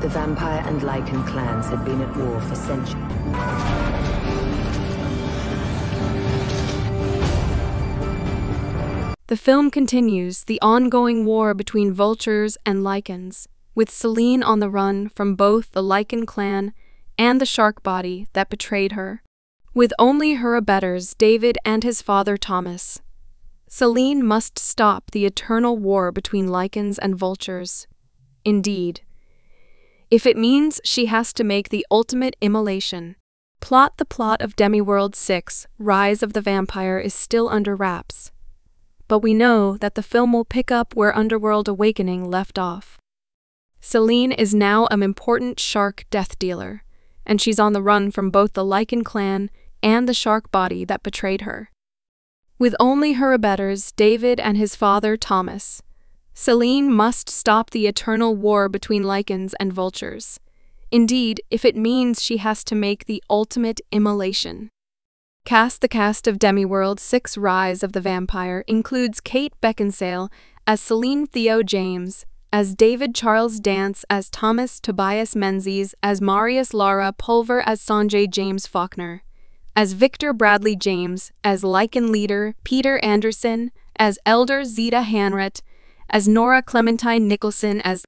The vampire and Lycan clans had been at war for centuries. The film continues the ongoing war between vultures and Lycans, with Selene on the run from both the Lycan clan and the shark body that betrayed her. With only her abettors, David and his father Thomas, Selene must stop the eternal war between Lycans and vultures. Indeed, if it means she has to make the ultimate immolation. Plot The plot of Demiworld 6 Rise of the Vampire is still under wraps but we know that the film will pick up where Underworld Awakening left off. Selene is now an important shark death dealer, and she's on the run from both the Lycan clan and the shark body that betrayed her. With only her abettors, David and his father, Thomas, Selene must stop the eternal war between Lycans and vultures. Indeed, if it means she has to make the ultimate immolation. Cast The cast of Demiworld 6 Rise of the Vampire includes Kate Beckinsale as Selene Theo James, as David Charles Dance as Thomas Tobias Menzies, as Marius Lara Pulver as Sanjay James Faulkner, as Victor Bradley James, as Lycan leader Peter Anderson, as Elder Zeta Hanret, as Nora Clementine Nicholson, as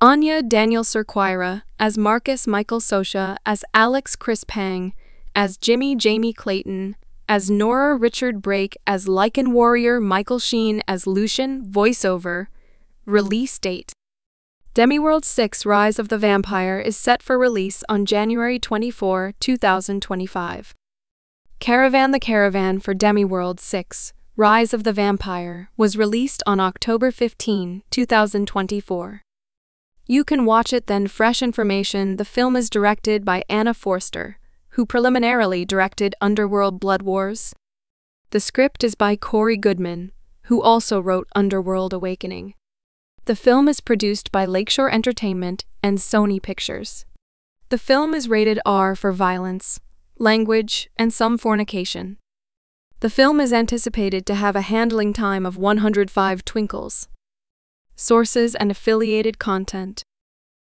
Anya Daniel Surquira, as Marcus Michael Sosha, as Alex Chris Pang, as Jimmy Jamie Clayton, as Nora Richard Brake, as Lycan Warrior Michael Sheen, as Lucian, voiceover. Release date Demiworld 6 Rise of the Vampire is set for release on January 24, 2025. Caravan the Caravan for Demiworld 6 Rise of the Vampire was released on October 15, 2024. You can watch it then. Fresh information The film is directed by Anna Foerster who preliminarily directed Underworld Blood Wars. The script is by Corey Goodman, who also wrote Underworld Awakening. The film is produced by Lakeshore Entertainment and Sony Pictures. The film is rated R for violence, language, and some fornication. The film is anticipated to have a handling time of 105 twinkles. Sources and affiliated content